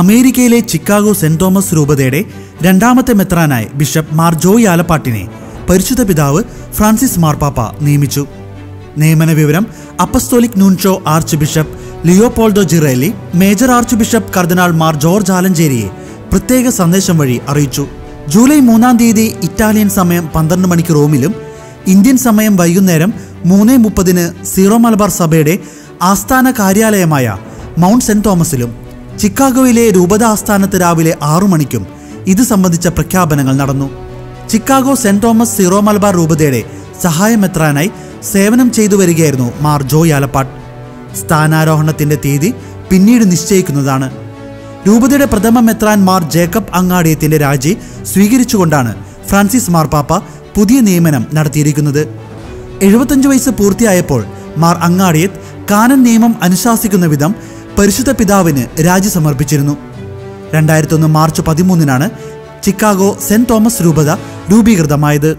അമേരിക്കയിലെ Chicago saint Thomas രൂപതയുടെ രണ്ടാമത്തെ മെത്രാനായി ബിഷപ്പ് മാർ ജോയ് ആലപ്പാട്ടിനെ പരിശുദ്ധ പിതാവ് ഫ്രാൻസിസ് മാർപ്പാപ്പ നിയമിച്ചു. നിയമന വിവരം apostolic nuncio archbishop Leopoldo Girelli major archbishop കർദിനാൾ മാർ ജോർജ് ആലഞ്ചേരിയെ പ്രത്യേക സന്ദേശം വഴി അറിയിച്ചു. ജൂലൈ മൂന്നാം തീയതി ഇറ്റാലിയൻ സമയം പന്ത്രണ്ട് മണിക്ക് റോമിലും ഇന്ത്യൻ സമയം വൈകുന്നേരം മൂന്ന് മുപ്പതിന് സീറോ മലബാർ സഭയുടെ ആസ്ഥാന കാര്യാലയമായ മൗണ്ട് സെന്റ് തോമസിലും ചിക്കാഗോയിലെ രൂപത ആസ്ഥാനത്ത് രാവിലെ ആറു മണിക്കും ഇത് സംബന്ധിച്ച പ്രഖ്യാപനങ്ങൾ നടന്നു. Chicago saint Thomas zero Malabar രൂപതയുടെ സഹായമെത്രാനായി സേവനം ചെയ്തു വരികയായിരുന്നു മാർ ജോയ് ആലപ്പാട്ട് സ്ഥാനാരോഹണത്തിന്റെ തീയതി പിന്നീട് നിശ്ചയിക്കുന്നതാണ്. രൂപതയുടെ പ്രഥമ മെത്രാൻ മാർ ജേക്കബ് അങ്ങാടിയത്തിന്റെ രാജി സ്വീകരിച്ചുകൊണ്ടാണ് ഫ്രാൻസിസ് മാർപ്പാപ്പ പുതിയ നിയമനം നടത്തിയിരിക്കുന്നത്. എഴുപത്തഞ്ച് വയസ്സ് പൂർത്തിയായപ്പോൾ മാർ അങ്ങാടിയത്ത് കാനൻ നിയമം അനുശാസിക്കുന്ന വിധം പരിശുദ്ധ പിതാവിന് രാജി സമർപ്പിച്ചിരുന്നു രണ്ടായിരത്തി ഒന്ന് മാർച്ച് പതിമൂന്നിനാണ് ചിക്കാഗോ സെന്റ് തോമസ് രൂപത രൂപീകൃതമായത്.